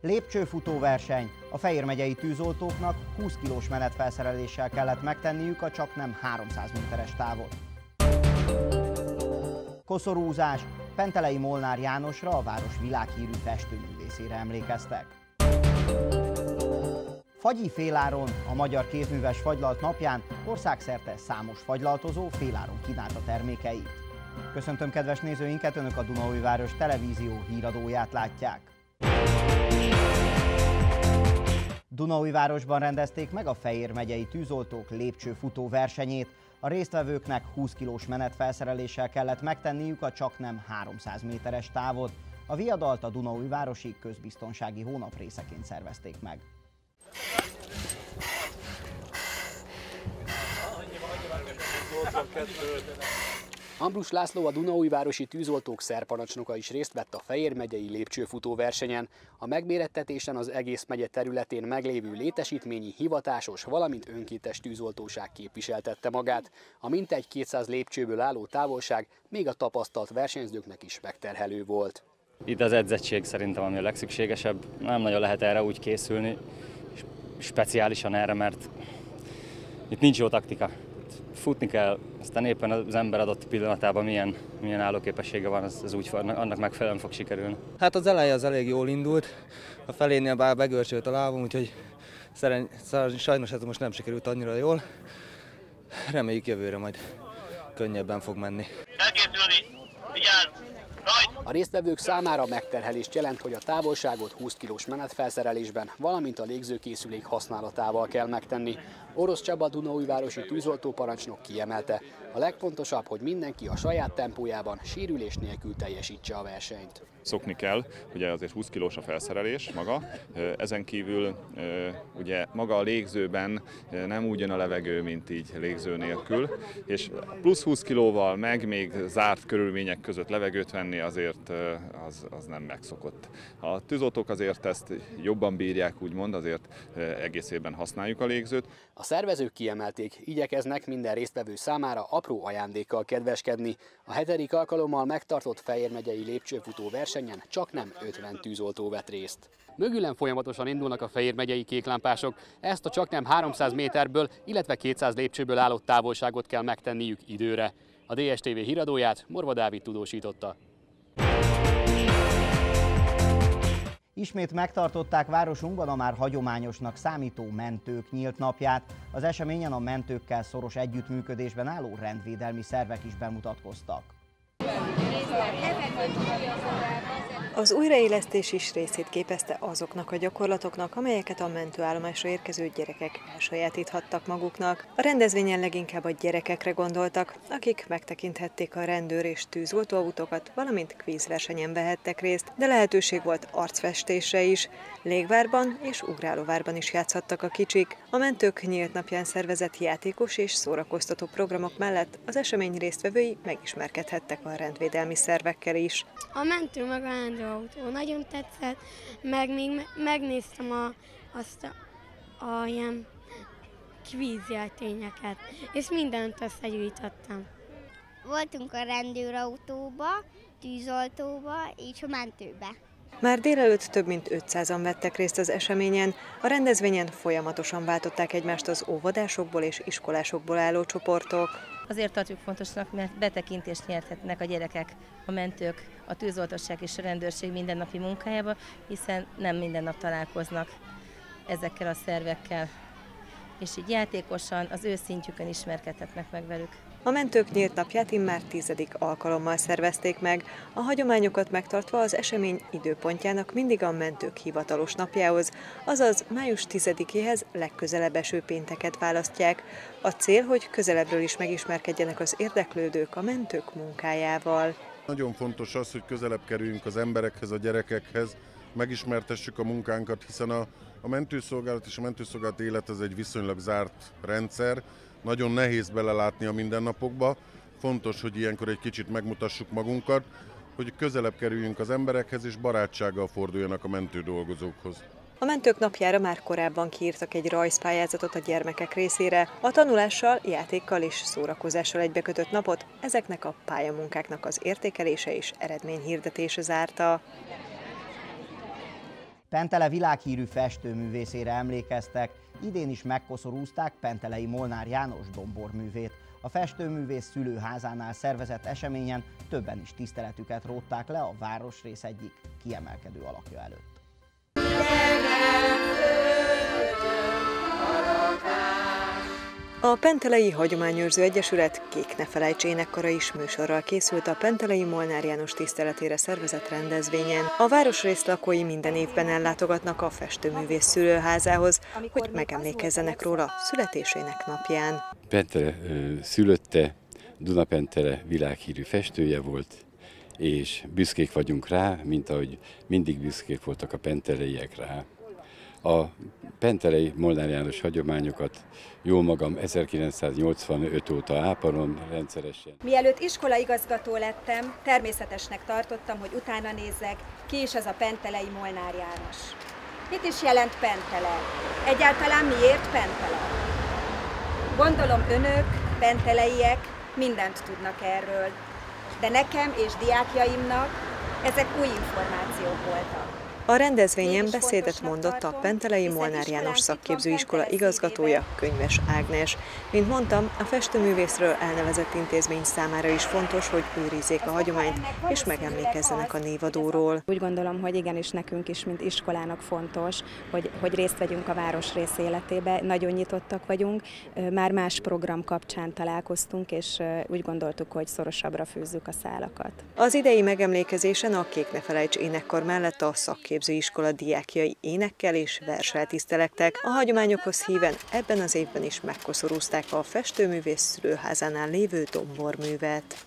Lépcsőfutóverseny. A Fejér megyei tűzoltóknak 20 kilós menetfelszereléssel kellett megtenniük a csak nem 300 méteres távot. Koszorúzás. Pentelei Molnár Jánosra, a város világhírű festőművészére emlékeztek. Fagyi féláron a Magyar Kézműves Fagylalt napján országszerte számos fagylaltozó féláron kínálta termékeit. Köszöntöm kedves nézőinket, Önök a Dunaújváros televízió híradóját látják. Dunaújvárosban rendezték meg a Fejér megyei tűzoltók lépcsőfutó versenyét. A résztvevőknek 20 kilós menetfelszereléssel kellett megtenniük a csak nem 300 méteres távot. A viadalt a Dunaújvárosi közbiztonsági hónap részeként szervezték meg. Ambrus László a Dunaújvárosi tűzoltók szerparancsnoka is részt vett a Fejér megyei lépcsőfutó versenyen. A megmérettetésen az egész megye területén meglévő létesítményi, hivatásos, valamint önkéntes tűzoltóság képviseltette magát. A mintegy 200 lépcsőből álló távolság még a tapasztalt versenyzőknek is megterhelő volt. Itt az edzettség szerintem ami a legszükségesebb. Nem nagyon lehet erre úgy készülni, speciálisan erre, mert itt nincs jó taktika futni kell, aztán éppen az ember adott pillanatában milyen, milyen állóképessége van, az, az úgy annak megfelelően fog sikerülni. Hát az eleje az elég jól indult, a felénél bár begörcsölt a lábam, úgyhogy szeren, sajnos ez most nem sikerült annyira jól. Reméljük jövőre majd könnyebben fog menni. A résztvevők számára megterhelést jelent, hogy a távolságot 20 kilós menetfelszerelésben, valamint a légzőkészülék használatával kell megtenni. Orosz Csaba Dunaújvárosi tűzoltóparancsnok kiemelte, a legfontosabb, hogy mindenki a saját tempójában sérülés nélkül teljesítse a versenyt. Szokni kell, ugye azért 20 kilós a felszerelés maga, ezen kívül ugye maga a légzőben nem úgy jön a levegő, mint így légző nélkül, és plusz 20 kilóval meg még zárt körülmények között levegőt venni azért az, az nem megszokott. A tűzoltók azért ezt jobban bírják, úgymond, azért egész évben használjuk a légzőt. A szervezők kiemelték, igyekeznek minden résztvevő számára apró ajándékkal kedveskedni. A hetedik alkalommal megtartott Fejér megyei lépcsőfutó versenyen csak nem 50 tűzoltó vett részt. Mögülen folyamatosan indulnak a Fejér megyei kéklámpások. Ezt a csak nem 300 méterből, illetve 200 lépcsőből álló távolságot kell megtenniük időre. A DSTV híradóját Morva Dávid tudósította. Ismét megtartották városunkban a már hagyományosnak számító mentők nyílt napját. Az eseményen a mentőkkel szoros együttműködésben álló rendvédelmi szervek is bemutatkoztak. Az újraélesztés is részét képezte azoknak a gyakorlatoknak, amelyeket a mentőállomásra érkező gyerekek elsajátíthattak maguknak. A rendezvényen leginkább a gyerekekre gondoltak, akik megtekinthették a rendőr és tűzoltóautókat, valamint kvízversenyen vehettek részt, de lehetőség volt arcfestésre is. Légvárban és Ugrálóvárban is játszhattak a kicsik. A mentők nyílt napján szervezett játékos és szórakoztató programok mellett az esemény résztvevői megismerkedhettek a rendvédelmi szervekkel is. A mentő meg a rendőrautó nagyon tetszett, meg még megnéztem a, azt a, a ilyen kvízjeltényeket, és mindent összegyűjtöttem. Voltunk a rendőrautóba, tűzoltóba és a mentőbe. Már délelőtt több mint 500-an vettek részt az eseményen, a rendezvényen folyamatosan váltották egymást az óvodásokból és iskolásokból álló csoportok. Azért tartjuk fontosnak, mert betekintést nyerhetnek a gyerekek, a mentők, a tűzoltosság és a rendőrség mindennapi munkájába, hiszen nem minden nap találkoznak ezekkel a szervekkel, és így játékosan az ő szintjükön ismerkedhetnek meg velük. A mentők nyílt napját immár tizedik alkalommal szervezték meg, a hagyományokat megtartva az esemény időpontjának mindig a mentők hivatalos napjához, azaz május 10-éhez legközelebb eső pénteket választják. A cél, hogy közelebbről is megismerkedjenek az érdeklődők a mentők munkájával. Nagyon fontos az, hogy közelebb kerüljünk az emberekhez, a gyerekekhez, megismertessük a munkánkat, hiszen a, a mentőszolgálat és a mentőszolgálat élet az egy viszonylag zárt rendszer, nagyon nehéz belelátni a mindennapokba. Fontos, hogy ilyenkor egy kicsit megmutassuk magunkat, hogy közelebb kerüljünk az emberekhez, és barátsággal forduljanak a mentő dolgozókhoz. A mentők napjára már korábban kiírtak egy rajzpályázatot a gyermekek részére. A tanulással, játékkal és szórakozással egybekötött napot ezeknek a pályamunkáknak az értékelése és eredményhirdetése zárta. Pentele világhírű festőművészére emlékeztek, idén is megkoszorúzták Pentelei Molnár János domborművét. A festőművész szülőházánál szervezett eseményen többen is tiszteletüket rótták le a városrész egyik kiemelkedő alakja előtt. A Pentelei Hagyományőrző Egyesület Kék ne felejts énekkara is műsorral készült a Pentelei Molnár János tiszteletére szervezett rendezvényen. A városrész lakói minden évben ellátogatnak a festőművész szülőházához, hogy megemlékezzenek róla születésének napján. Pentele szülötte, Dunapentele világhírű festője volt, és büszkék vagyunk rá, mint ahogy mindig büszkék voltak a penteleiek rá. A pentelei Molnár János hagyományokat jó magam 1985 óta ápolom rendszeresen. Mielőtt iskolaigazgató lettem, természetesnek tartottam, hogy utána nézzek, ki is az a pentelei Molnár János. Mit is jelent pentele? Egyáltalán miért pentele? Gondolom önök, penteleiek mindent tudnak erről, de nekem és diákjaimnak ezek új információk voltak. A rendezvényen beszédet mondott a Pentelei Molnár János szakképzőiskola igazgatója, Könyves Ágnes. Mint mondtam, a festőművészről elnevezett intézmény számára is fontos, hogy őrizzék a hagyományt és megemlékezzenek a névadóról. Úgy gondolom, hogy igenis nekünk is, mint iskolának fontos, hogy, hogy részt vegyünk a városrész életébe. Nagyon nyitottak vagyunk, már más program kapcsán találkoztunk, és úgy gondoltuk, hogy szorosabbra fűzzük a szálakat. Az idei megemlékezésen a Kék ne felejts énekkar mellett a szakképző szakképzőiskola diákjai énekkel és versel tisztelektek. A hagyományokhoz híven ebben az évben is megkoszorúzták a festőművész szülőházánál lévő domborművet.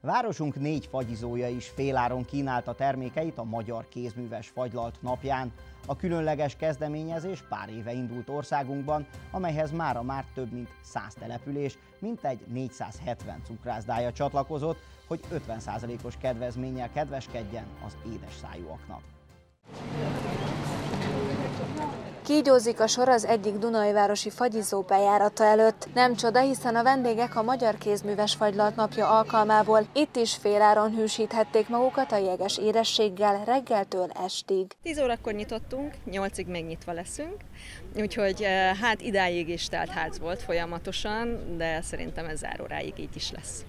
Városunk négy fagyizója is féláron kínálta termékeit a Magyar Kézműves Fagylalt napján. A különleges kezdeményezés pár éve indult országunkban, amelyhez mára már több mint 100 település, mintegy 470 cukrászdája csatlakozott, hogy 50%-os kedvezménnyel kedveskedjen az édes szájúaknak. Kígyózik a sor az egyik Dunajvárosi fagyizó bejárata előtt. Nem csoda, hiszen a vendégek a Magyar Kézműves Fagylalt napja alkalmából itt is féláron hűsíthették magukat a jeges érességgel reggeltől estig. 10 órakor nyitottunk, 8-ig még nyitva leszünk, úgyhogy eh, hát idáig is telt ház volt folyamatosan, de szerintem ez záróráig így is lesz.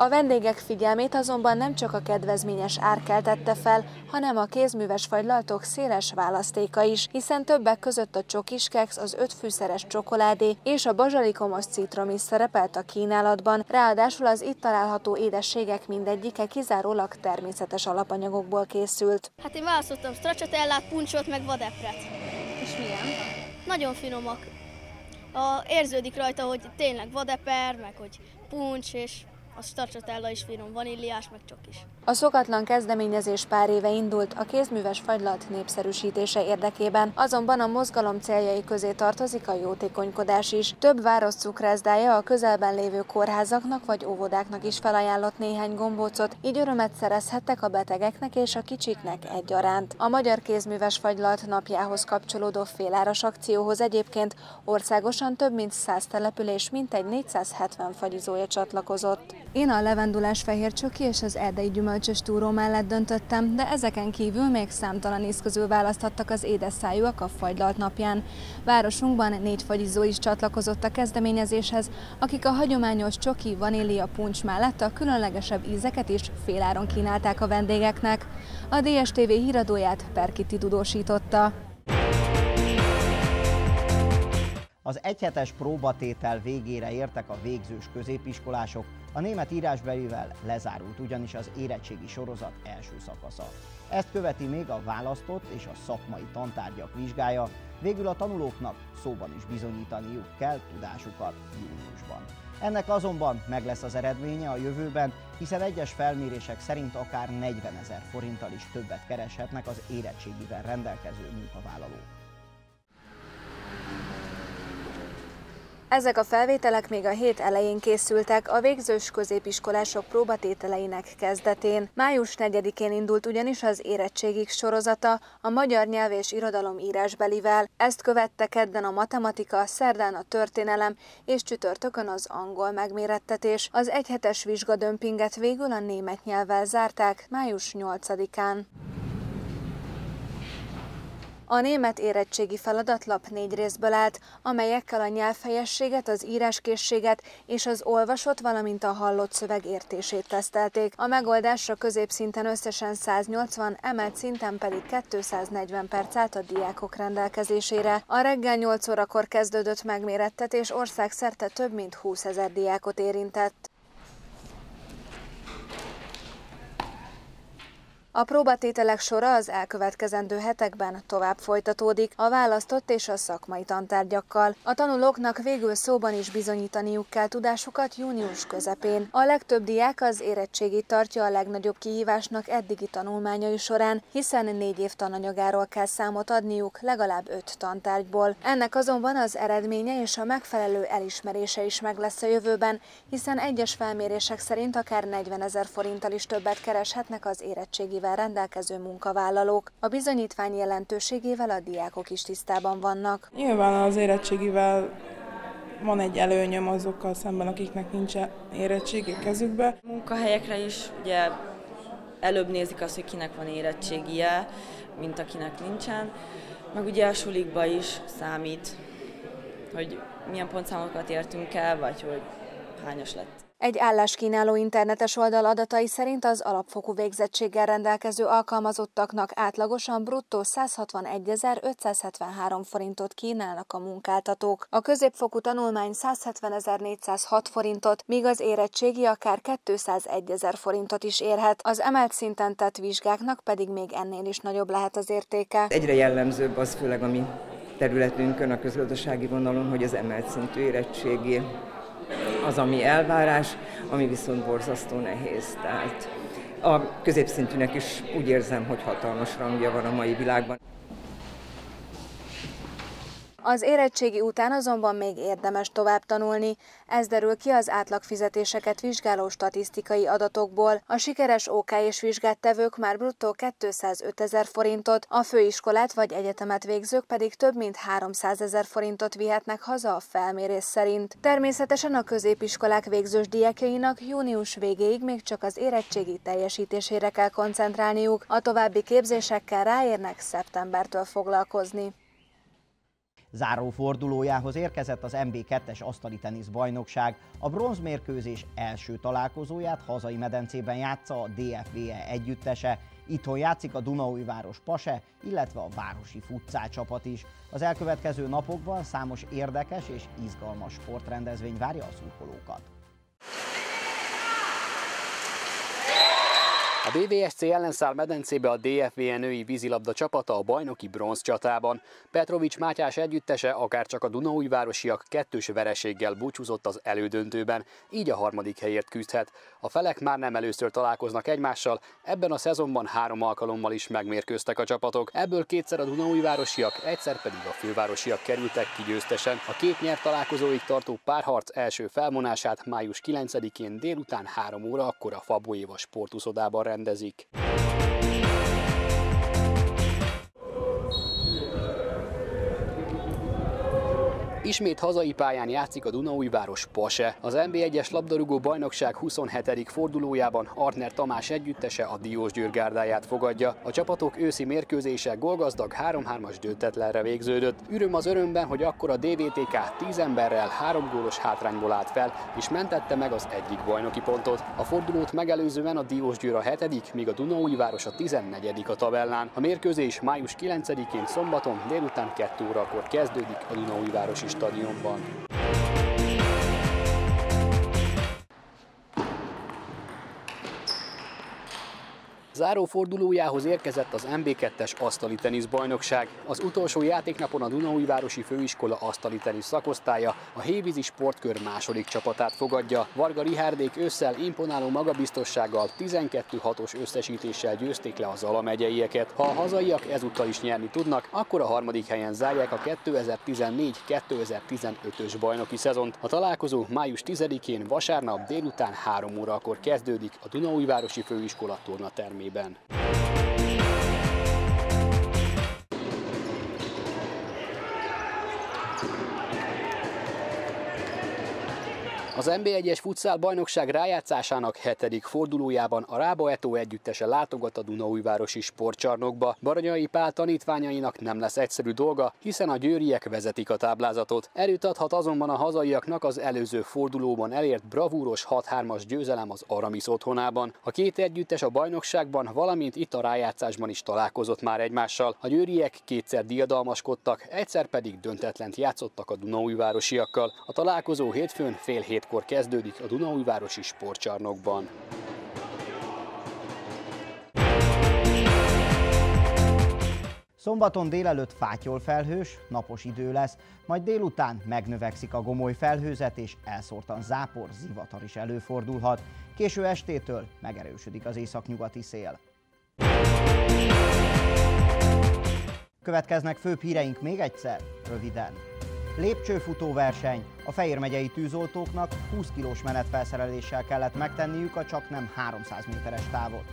A vendégek figyelmét azonban nem csak a kedvezményes ár keltette fel, hanem a kézműves fagylaltok széles választéka is, hiszen többek között a csokiskex, az ötfűszeres csokoládé és a bazsalikomos citrom is szerepelt a kínálatban, ráadásul az itt található édességek mindegyike kizárólag természetes alapanyagokból készült. Hát én választottam stracciatellát, puncsot, meg vadepret. És milyen? Nagyon finomak. A, érződik rajta, hogy tényleg vadeper, meg hogy puncs, és a stracciatella is finom, vaníliás, meg csok is. A szokatlan kezdeményezés pár éve indult a kézműves fagylalt népszerűsítése érdekében, azonban a mozgalom céljai közé tartozik a jótékonykodás is. Több város cukrászdája a közelben lévő kórházaknak vagy óvodáknak is felajánlott néhány gombócot, így örömet szerezhettek a betegeknek és a kicsiknek egyaránt. A Magyar Kézműves Fagylalt napjához kapcsolódó féláras akcióhoz egyébként országosan több mint 100 település mintegy 470 fagyizója csatlakozott. Én a levendulás fehér csoki és az erdei gyümölcsös túró mellett döntöttem, de ezeken kívül még számtalan íz közül választhattak az édes szájúak a fagylalt napján. Városunkban négy fagyizó is csatlakozott a kezdeményezéshez, akik a hagyományos csoki, vanília puncs mellett a különlegesebb ízeket is féláron kínálták a vendégeknek. A DSTV híradóját Perkiti tudósította. Az egyhetes próbatétel végére értek a végzős középiskolások, a német írásbelivel lezárult ugyanis az érettségi sorozat első szakasza. Ezt követi még a választott és a szakmai tantárgyak vizsgája, végül a tanulóknak szóban is bizonyítaniuk kell tudásukat júniusban. Ennek azonban meg lesz az eredménye a jövőben, hiszen egyes felmérések szerint akár 40 ezer forinttal is többet kereshetnek az érettségivel rendelkező munkavállalók. Ezek a felvételek még a hét elején készültek a végzős középiskolások próbatételeinek kezdetén. Május 4-én indult ugyanis az érettségig sorozata a magyar nyelv és irodalom írásbelivel. Ezt követte kedden a matematika, szerdán a történelem és csütörtökön az angol megmérettetés. Az egyhetes vizsgadömpinget végül a német nyelvvel zárták május 8-án. A német érettségi feladatlap négy részből állt, amelyekkel a nyelvfejességet, az íráskészséget és az olvasott, valamint a hallott szöveg értését tesztelték. A megoldásra középszinten összesen 180, emelt szinten pedig 240 perc állt a diákok rendelkezésére. A reggel 8 órakor kezdődött megmérettetés országszerte több mint 20 ezer diákot érintett. A próbatételek sora az elkövetkezendő hetekben tovább folytatódik a választott és a szakmai tantárgyakkal. A tanulóknak végül szóban is bizonyítaniuk kell tudásukat június közepén. A legtöbb diák az érettségit tartja a legnagyobb kihívásnak eddigi tanulmányai során, hiszen négy év tananyagáról kell számot adniuk legalább öt tantárgyból. Ennek azonban az eredménye és a megfelelő elismerése is meg lesz a jövőben, hiszen egyes felmérések szerint akár 40 ezer forinttal is többet kereshetnek az érettségivel képességével rendelkező munkavállalók. A bizonyítvány jelentőségével a diákok is tisztában vannak. Nyilván az érettségivel van egy előnyöm azokkal szemben, akiknek nincs érettségi kezükbe. Munkahelyekre is ugye előbb nézik azt, hogy kinek van érettségie, mint akinek nincsen. Meg ugye a sulikba is számít, hogy milyen pontszámokat értünk el, vagy hogy hányos lett. Egy álláskínáló internetes oldal adatai szerint az alapfokú végzettséggel rendelkező alkalmazottaknak átlagosan bruttó 161.573 forintot kínálnak a munkáltatók. A középfokú tanulmány 170.406 forintot, míg az érettségi akár 201.000 forintot is érhet. Az emelt szinten tett vizsgáknak pedig még ennél is nagyobb lehet az értéke. Egyre jellemzőbb az főleg a mi területünkön, a közgazdasági vonalon, hogy az emelt szintű érettségi az, ami elvárás, ami viszont borzasztó nehéz. Tehát a középszintűnek is úgy érzem, hogy hatalmas rangja van a mai világban. Az érettségi után azonban még érdemes tovább tanulni. Ez derül ki az átlagfizetéseket vizsgáló statisztikai adatokból. A sikeres OK és vizsgát tevők már bruttó 205 ezer forintot, a főiskolát vagy egyetemet végzők pedig több mint 300 ezer forintot vihetnek haza a felmérés szerint. Természetesen a középiskolák végzős diákjainak június végéig még csak az érettségi teljesítésére kell koncentrálniuk, a további képzésekkel ráérnek szeptembertől foglalkozni. Záró fordulójához érkezett az MB2-es asztali tenisz bajnokság. A bronzmérkőzés első találkozóját hazai medencében játsza a DFVE együttese, Itthon játszik a Dunaújváros Pase, illetve a Városi Futcál csapat is. Az elkövetkező napokban számos érdekes és izgalmas sportrendezvény várja a szurkolókat. A BVSC ellenszál medencébe a DFVN női vízilabda csapata a bajnoki bronz csatában. Petrovics Mátyás együttese akár csak a Dunaújvárosiak kettős vereséggel búcsúzott az elődöntőben, így a harmadik helyért küzdhet. A felek már nem először találkoznak egymással, ebben a szezonban három alkalommal is megmérkőztek a csapatok. Ebből kétszer a Dunaújvárosiak, egyszer pedig a fővárosiak kerültek ki győztesen. A két nyert találkozóig tartó párharc első felmonását május 9-én délután 3 óra akkor a Fabóéva sportuszodában entscheidender Sieg. Ismét hazai pályán játszik a Dunaújváros Pase. Az NB1-es labdarúgó bajnokság 27. fordulójában Artner Tamás együttese a Diós Győrgárdáját fogadja. A csapatok őszi mérkőzése golgazdag 3-3-as döntetlenre végződött. Üröm az örömben, hogy akkor a DVTK 10 emberrel 3 gólos hátrányból állt fel, és mentette meg az egyik bajnoki pontot. A fordulót megelőzően a Diós Győr a 7., míg a Dunaújváros a 14. a tabellán. A mérkőzés május 9-én szombaton délután 2 órakor kezdődik a Dunaújvárosi stadionban. stadionbaan fordulójához érkezett az MB2-es asztali tenisz bajnokság. Az utolsó játéknapon a Dunaújvárosi Főiskola asztali tenisz szakosztálya a Hévízi Sportkör második csapatát fogadja. Varga Rihárdék ősszel imponáló magabiztossággal 12-6-os összesítéssel győzték le a Zala megyeieket. Ha a hazaiak ezúttal is nyerni tudnak, akkor a harmadik helyen zárják a 2014-2015-ös bajnoki szezont. A találkozó május 10-én vasárnap délután 3 órakor kezdődik a Dunaújvárosi Főiskola tornatermében. you been. Az NB1-es futszál bajnokság rájátszásának hetedik fordulójában a Rába Eto együttese látogat a Dunaújvárosi sportcsarnokba. Baranyai Pál tanítványainak nem lesz egyszerű dolga, hiszen a győriek vezetik a táblázatot. Erőt adhat azonban a hazaiaknak az előző fordulóban elért bravúros 6-3-as győzelem az Aramis otthonában. A két együttes a bajnokságban, valamint itt a rájátszásban is találkozott már egymással. A győriek kétszer diadalmaskodtak, egyszer pedig döntetlent játszottak a Dunaújvárosiakkal. A találkozó hétfőn fél hét hétkor kezdődik a Dunaújvárosi sportcsarnokban. Szombaton délelőtt fátyol felhős, napos idő lesz, majd délután megnövekszik a gomoly felhőzet, és elszórtan zápor, zivatar is előfordulhat. Késő estétől megerősödik az északnyugati szél. Következnek főbb még egyszer, röviden. Lépcsőfutó verseny. A Fejér megyei tűzoltóknak 20 kilós menetfelszereléssel kellett megtenniük a csak nem 300 méteres távot.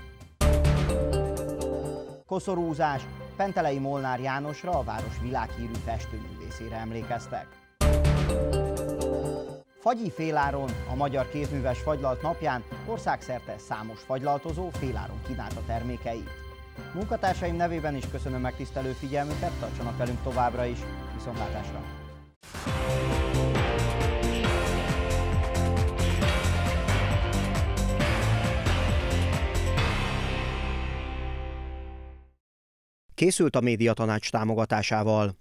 Koszorúzás. Pentelei Molnár Jánosra, a város világhírű festőművészére emlékeztek. Fagyi féláron a Magyar Kézműves Fagylalt napján országszerte számos fagylaltozó féláron kínálta termékeit. Munkatársaim nevében is köszönöm megtisztelő figyelmüket, tartsanak velünk továbbra is, viszontlátásra! Készült a médiatanács támogatásával.